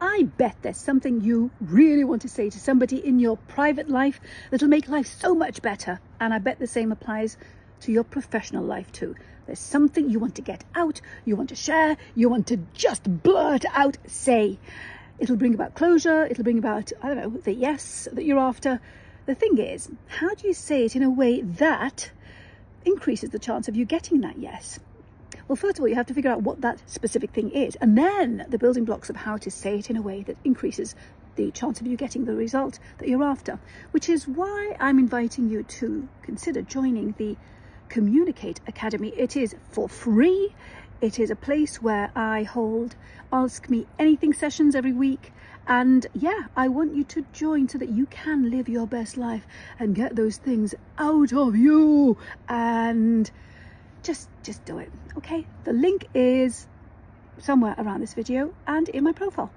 I bet there's something you really want to say to somebody in your private life that'll make life so much better. And I bet the same applies to your professional life too. There's something you want to get out, you want to share, you want to just blurt out, say. It'll bring about closure, it'll bring about, I don't know, the yes that you're after. The thing is, how do you say it in a way that increases the chance of you getting that yes? Well, first of all, you have to figure out what that specific thing is, and then the building blocks of how to say it in a way that increases the chance of you getting the result that you're after, which is why I'm inviting you to consider joining the Communicate Academy. It is for free. It is a place where I hold Ask Me Anything sessions every week. And yeah, I want you to join so that you can live your best life and get those things out of you and just just do it. Okay? The link is somewhere around this video and in my profile